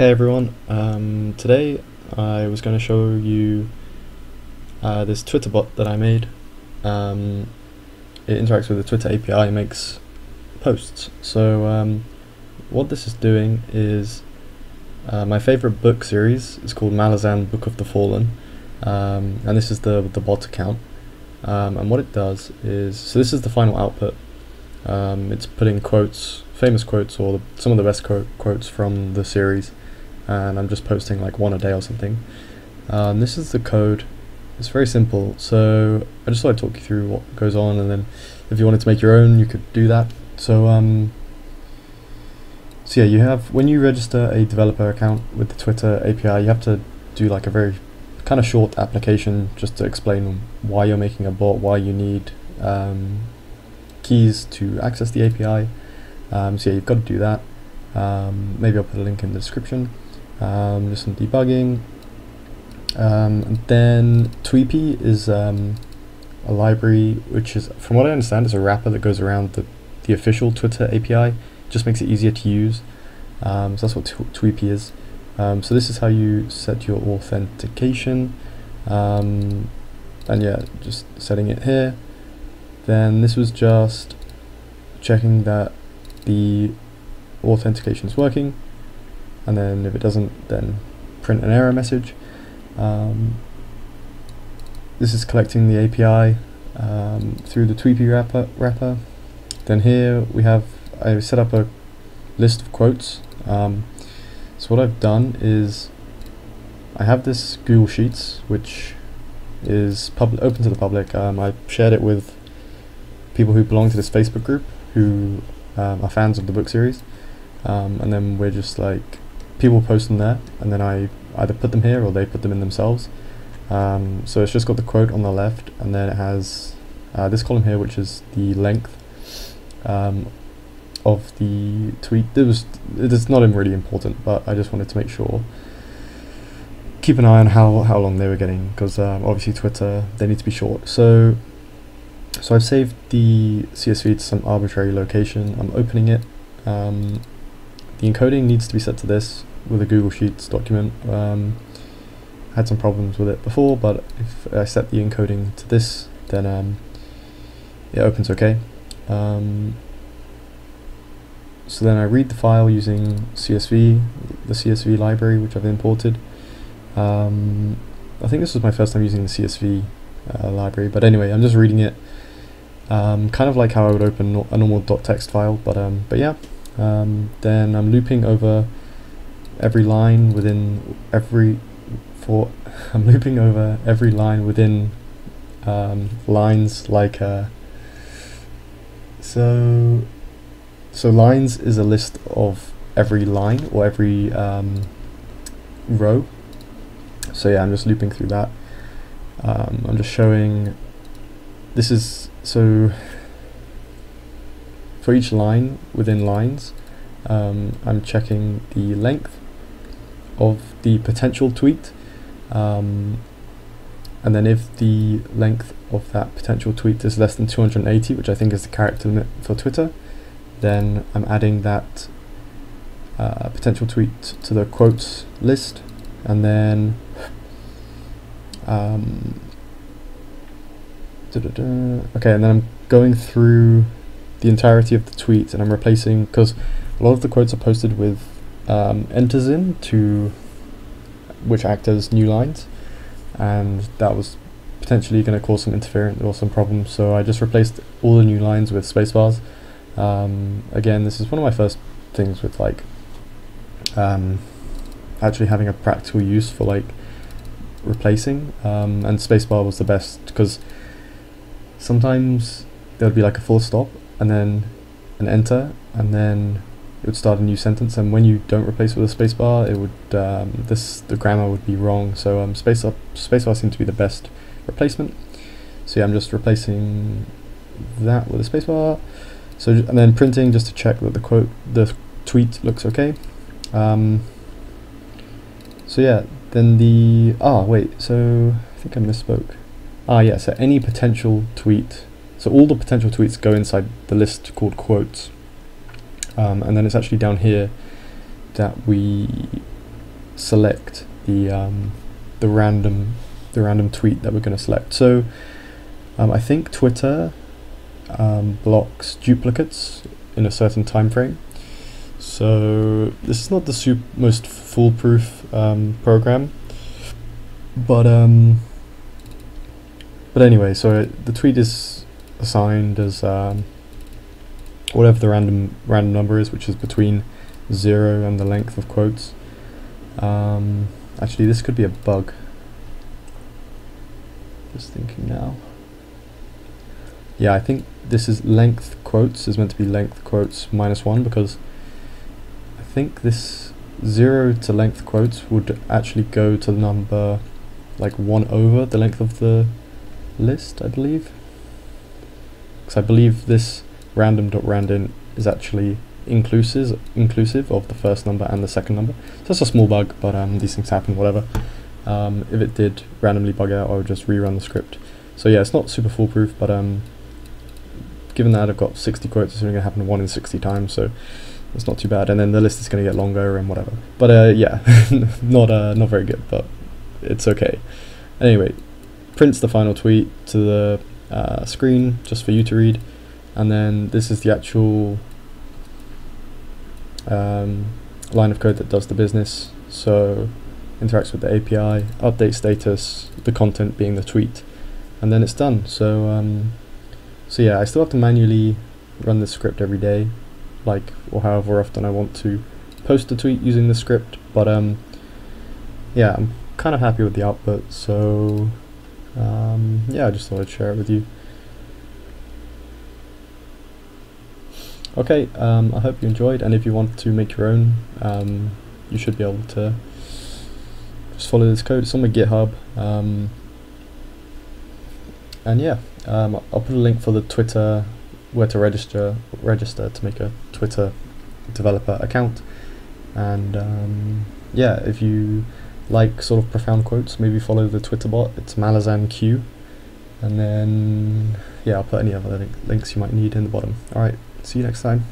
Hey everyone, um, today I was going to show you uh, this Twitter bot that I made. Um, it interacts with the Twitter API and makes posts. So um, what this is doing is uh, my favorite book series is called Malazan Book of the Fallen um, and this is the, the bot account. Um, and what it does is, so this is the final output. Um, it's putting quotes, famous quotes or the, some of the best quote, quotes from the series and I'm just posting like one a day or something. Um, this is the code. It's very simple. So I just thought I'd talk you through what goes on, and then if you wanted to make your own, you could do that. So um, so yeah, you have when you register a developer account with the Twitter API, you have to do like a very kind of short application just to explain why you're making a bot, why you need um, keys to access the API. Um, so yeah, you've got to do that. Um, maybe I'll put a link in the description um, just some debugging. Um, and then Tweepy is um, a library which is, from what I understand, is a wrapper that goes around the, the official Twitter API. Just makes it easier to use. Um, so that's what Tweepy is. Um, so this is how you set your authentication. Um, and yeah, just setting it here. Then this was just checking that the authentication is working and then if it doesn't then print an error message. Um, this is collecting the API um, through the Tweepy wrapper, wrapper. Then here we have I set up a list of quotes. Um, so what I've done is I have this Google Sheets which is public open to the public. Um, I shared it with people who belong to this Facebook group who um, are fans of the book series. Um, and then we're just like people post them there, and then I either put them here or they put them in themselves. Um, so it's just got the quote on the left, and then it has uh, this column here, which is the length um, of the tweet. It was it's not really important, but I just wanted to make sure. Keep an eye on how how long they were getting, because um, obviously Twitter they need to be short. So so I've saved the CSV to some arbitrary location. I'm opening it. Um, the encoding needs to be set to this with a Google Sheets document. Um, had some problems with it before, but if I set the encoding to this, then um, it opens okay. Um, so then I read the file using CSV, the CSV library which I've imported. Um, I think this was my first time using the CSV uh, library, but anyway, I'm just reading it, um, kind of like how I would open no a normal .text file, but um, but yeah. Then I'm looping over every line within every for I'm looping over every line within um, lines like uh, so so lines is a list of every line or every um, row. So yeah I'm just looping through that. Um, I'm just showing this is so for each line within lines um, I'm checking the length of the potential tweet um, and then if the length of that potential tweet is less than 280 which I think is the character limit for Twitter then I'm adding that uh, potential tweet to the quotes list and then um, okay and then I'm going through the entirety of the tweet and I'm replacing because a lot of the quotes are posted with um, enters in to which act as new lines and that was potentially going to cause some interference or some problems so I just replaced all the new lines with spacebars um, again this is one of my first things with like um, actually having a practical use for like replacing um, and spacebar was the best because sometimes there would be like a full stop and then an enter and then it would start a new sentence and when you don't replace with a spacebar it would um, this the grammar would be wrong. So um, space up spacebar seems to be the best replacement. So yeah I'm just replacing that with a spacebar so and then printing just to check that the quote the tweet looks okay. Um, so yeah then the ah wait so I think I misspoke. Ah yeah so any potential tweet so all the potential tweets go inside the list called quotes um, and then it's actually down here that we select the um, the random the random tweet that we're going to select. So um, I think Twitter um, blocks duplicates in a certain time frame. So this is not the most foolproof um, program, but um, but anyway, so the tweet is assigned as whatever the random random number is, which is between zero and the length of quotes. Um, actually, this could be a bug. Just thinking now. Yeah, I think this is length quotes is meant to be length quotes minus one because I think this zero to length quotes would actually go to the number like one over the length of the list, I believe. Because I believe this random.randint is actually inclusive inclusive of the first number and the second number. So that's a small bug, but um, these things happen, whatever. Um, if it did randomly bug out, I would just rerun the script. So yeah, it's not super foolproof, but um, given that I've got 60 quotes, it's only going to happen 1 in 60 times, so it's not too bad. And then the list is going to get longer and whatever. But uh, yeah, not uh, not very good, but it's okay. Anyway, prints the final tweet to the uh, screen just for you to read, and then this is the actual um, line of code that does the business. So interacts with the API, update status, the content being the tweet, and then it's done. So um, so yeah, I still have to manually run the script every day, like or however often I want to post a tweet using the script. But um, yeah, I'm kind of happy with the output. So um, yeah, I just thought I'd share it with you. Okay, um, I hope you enjoyed, and if you want to make your own, um, you should be able to just follow this code. It's on my GitHub. Um, and yeah, um, I'll put a link for the Twitter, where to register, register to make a Twitter developer account. And um, yeah, if you like sort of profound quotes, maybe follow the Twitter bot. It's MalazanQ. And then, yeah, I'll put any other links you might need in the bottom. Alright, see you next time.